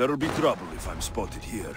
There'll be trouble if I'm spotted here.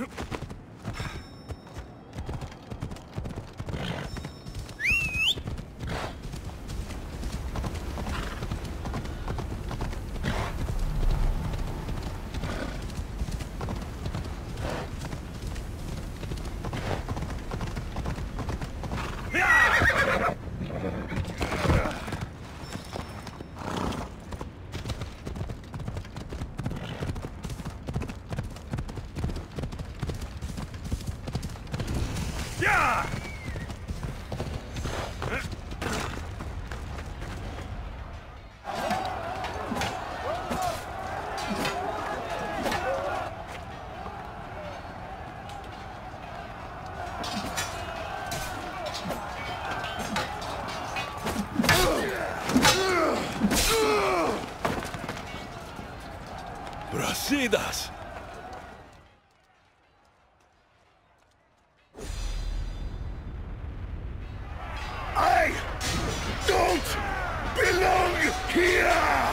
I don't belong here!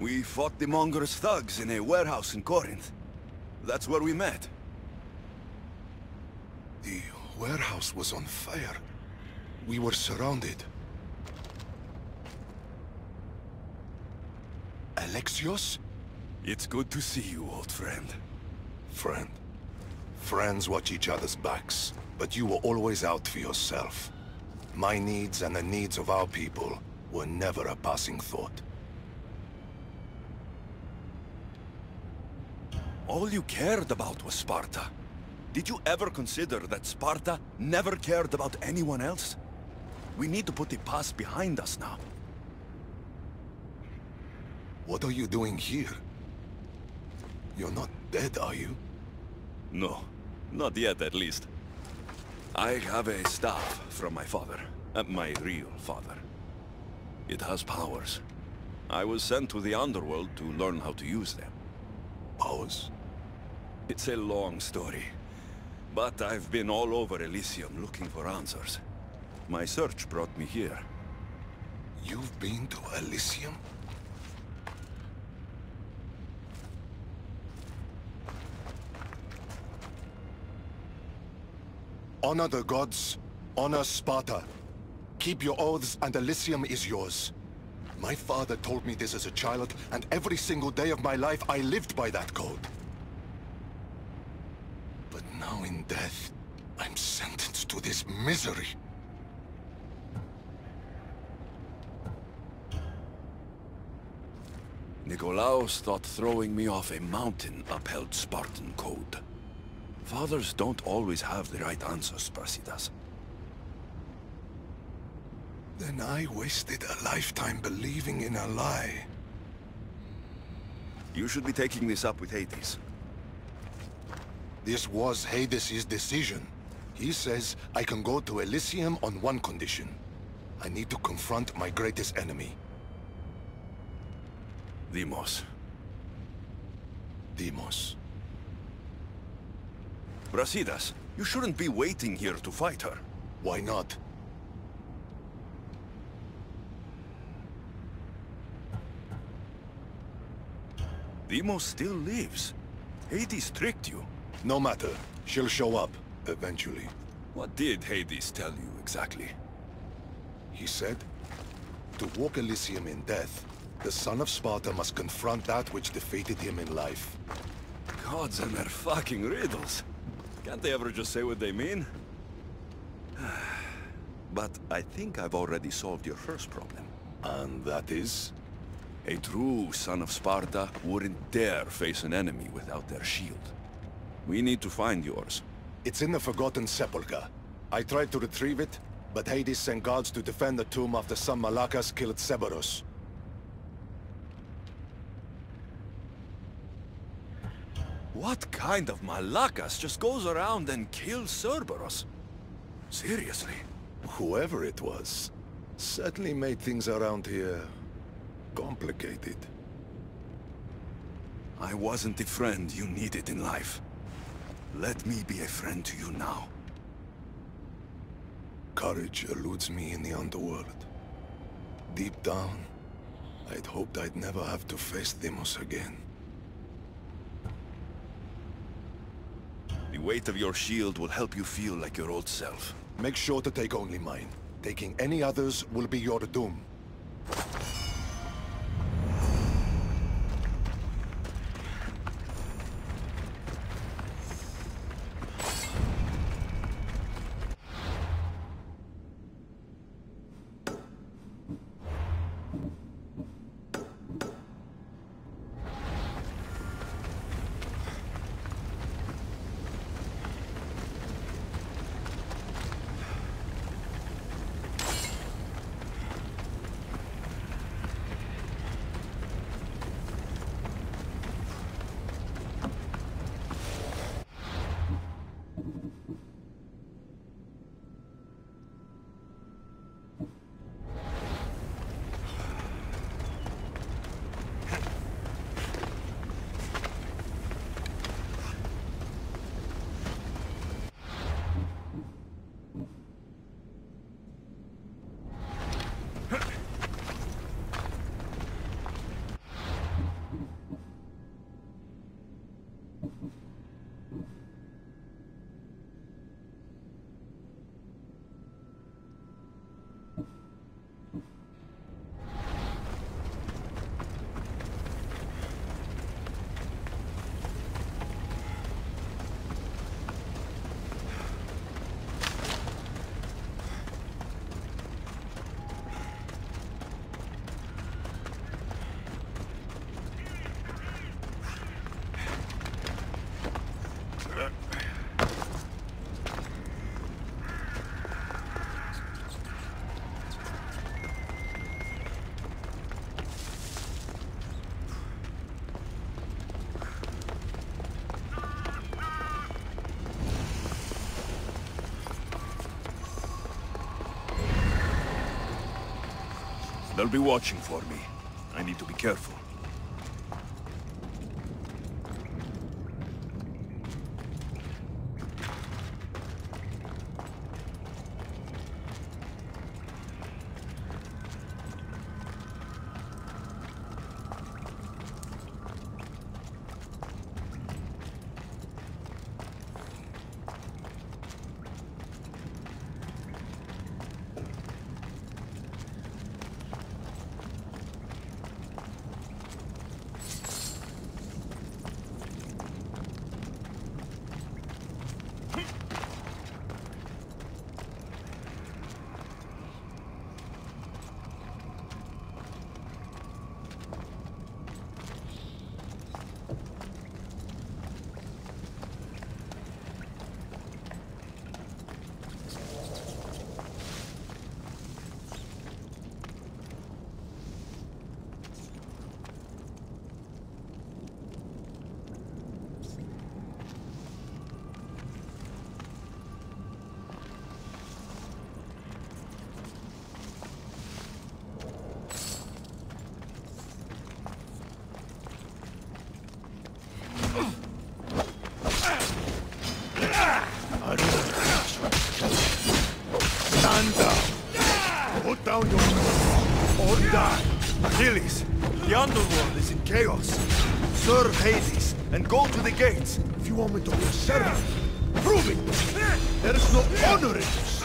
We fought the Mongoose thugs in a warehouse in Corinth. That's where we met. The warehouse was on fire. We were surrounded. Alexios? It's good to see you, old friend. Friend. Friends watch each other's backs, but you were always out for yourself. My needs and the needs of our people were never a passing thought. All you cared about was Sparta. Did you ever consider that Sparta never cared about anyone else? We need to put the past behind us now. What are you doing here? You're not dead, are you? No, not yet at least. I have a staff from my father, uh, my real father. It has powers. I was sent to the underworld to learn how to use them. Powers? It's a long story. But I've been all over Elysium looking for answers. My search brought me here. You've been to Elysium? Honor the gods. Honor Sparta. Keep your oaths and Elysium is yours. My father told me this as a child, and every single day of my life I lived by that code. Now in death, I'm sentenced to this misery. Nikolaos thought throwing me off a mountain upheld Spartan code. Fathers don't always have the right answers, Brasidas. Then I wasted a lifetime believing in a lie. You should be taking this up with Hades. This was Hades' decision. He says I can go to Elysium on one condition. I need to confront my greatest enemy, Deimos. Deimos. Brasidas, you shouldn't be waiting here to fight her. Why not? Deimos still lives. Hades tricked you. No matter. She'll show up, eventually. What did Hades tell you exactly? He said, to walk Elysium in death, the son of Sparta must confront that which defeated him in life. Gods and their fucking riddles. Can't they ever just say what they mean? but I think I've already solved your first problem. And that is? A true son of Sparta wouldn't dare face an enemy without their shield. We need to find yours. It's in the Forgotten Sepulchre. I tried to retrieve it, but Hades sent guards to defend the tomb after some Malakas killed Cerberus. What kind of Malakas just goes around and kills Cerberus? Seriously? Whoever it was, certainly made things around here... complicated. I wasn't the friend you needed in life. Let me be a friend to you now. Courage eludes me in the underworld. Deep down, I'd hoped I'd never have to face Deimos again. The weight of your shield will help you feel like your old self. Make sure to take only mine. Taking any others will be your doom. They'll be watching for me. I need to be careful. Stand down. Put down your sword or die. Achilles, the underworld is in chaos. Serve Hades and go to the gates if you want me to be a servant. Prove it. There is no honor in this.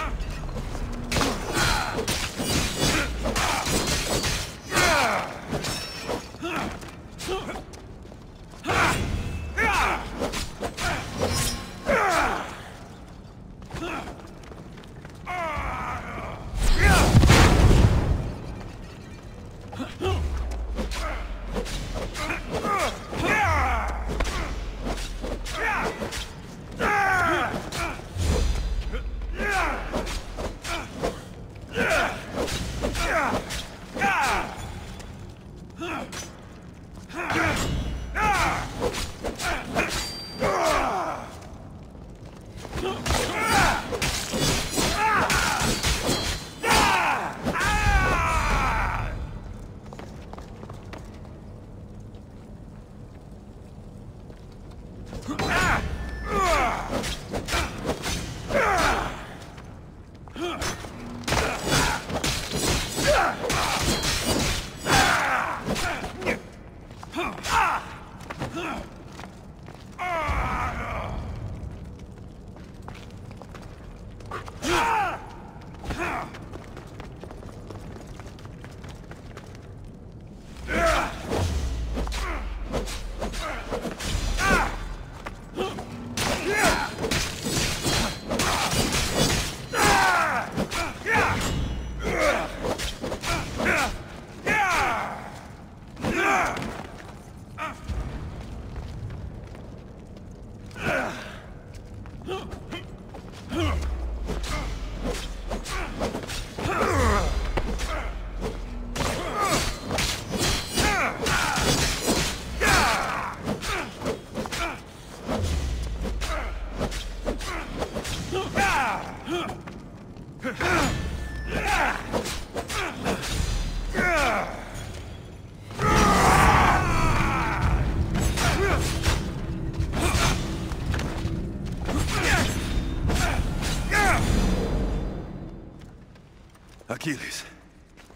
Achilles,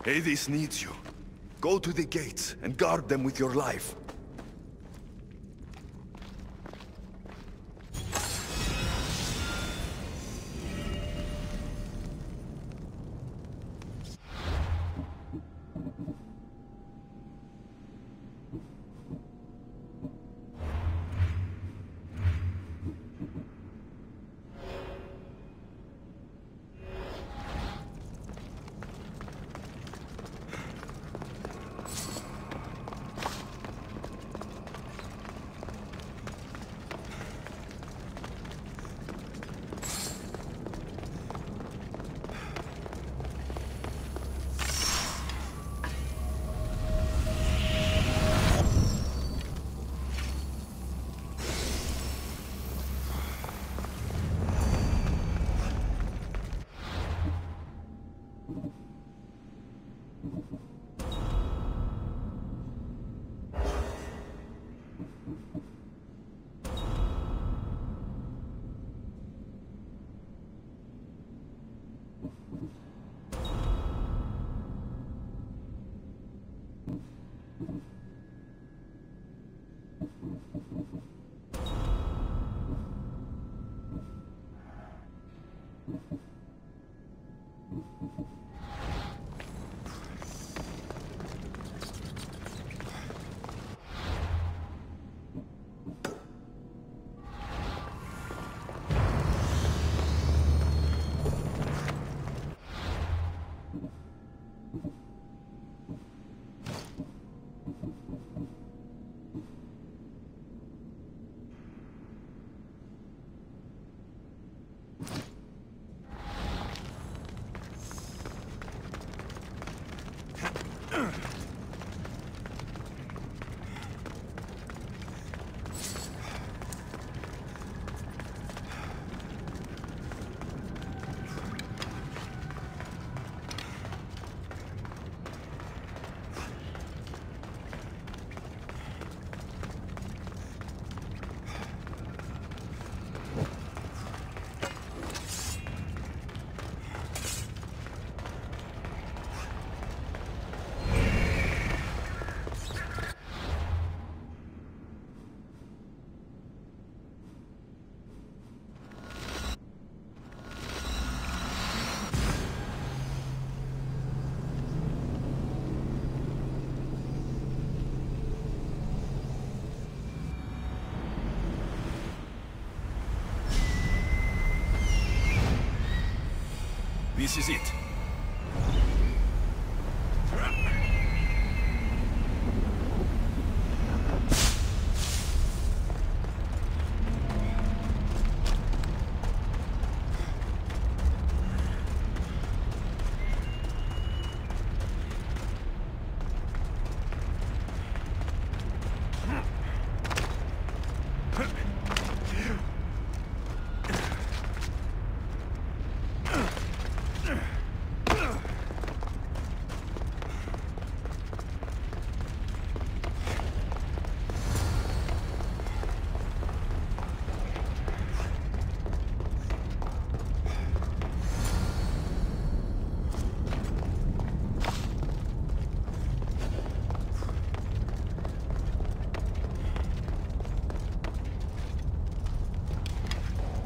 Hades needs you. Go to the gates and guard them with your life. This is it.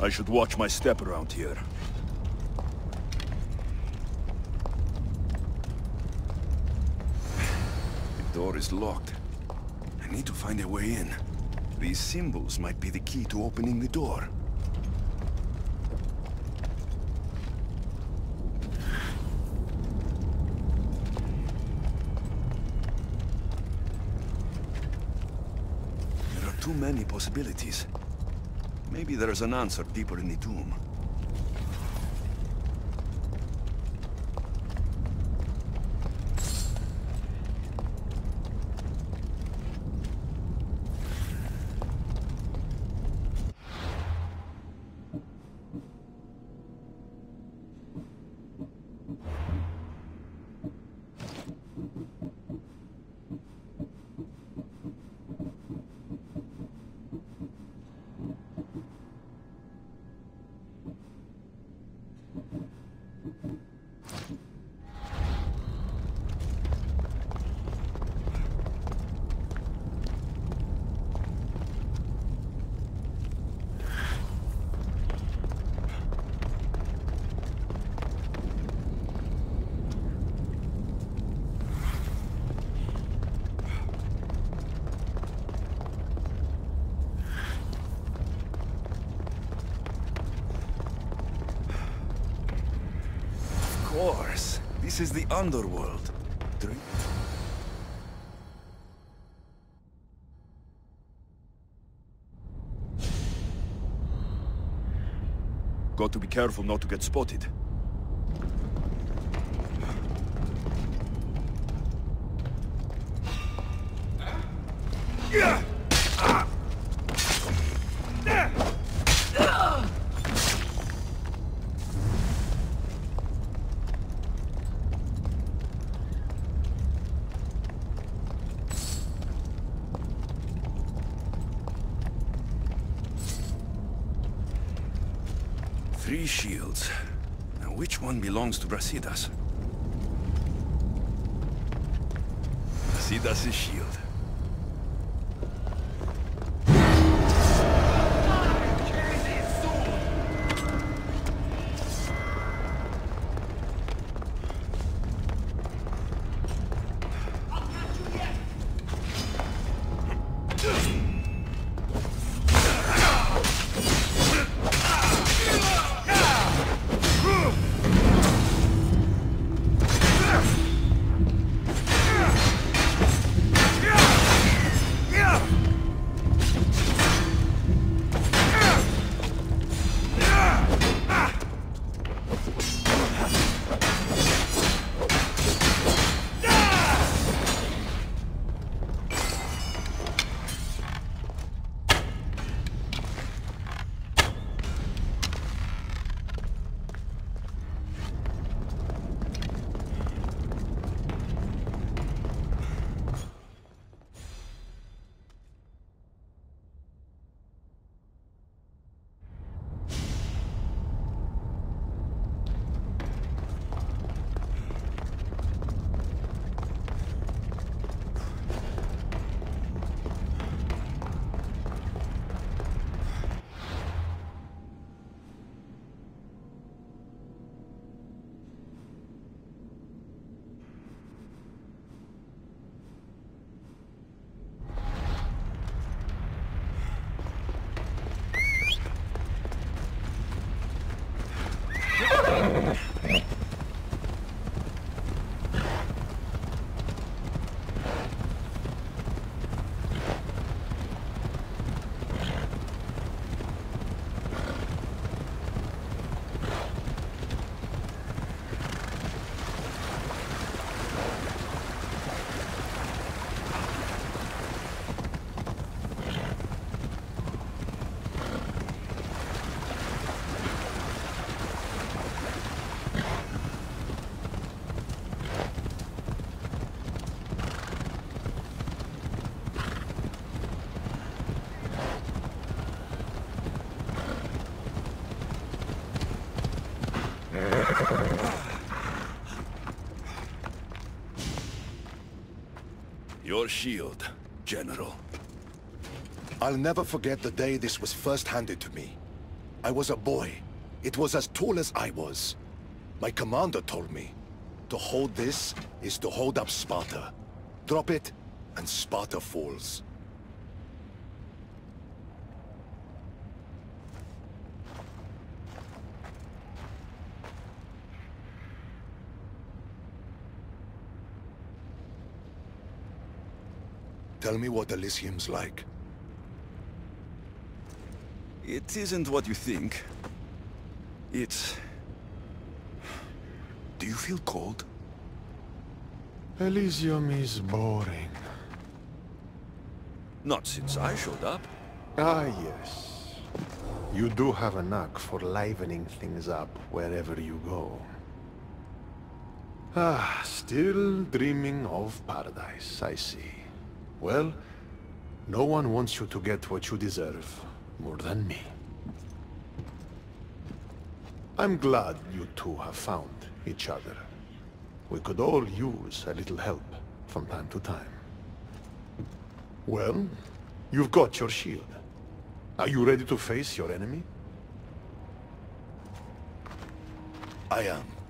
I should watch my step around here. The door is locked. I need to find a way in. These symbols might be the key to opening the door. There are too many possibilities. Maybe there's an answer deeper in the tomb. Of course. This is the underworld. Drink. Got to be careful not to get spotted. Belongs to Brasidas? Brasidas' shield. Your shield, General. I'll never forget the day this was first handed to me. I was a boy. It was as tall as I was. My commander told me, to hold this is to hold up Sparta. Drop it, and Sparta falls. Tell me what Elysium's like. It isn't what you think. It's... Do you feel cold? Elysium is boring. Not since I showed up. Ah, yes. You do have a knack for livening things up wherever you go. Ah, still dreaming of paradise, I see. Well, no one wants you to get what you deserve more than me. I'm glad you two have found each other. We could all use a little help from time to time. Well, you've got your shield. Are you ready to face your enemy? I am.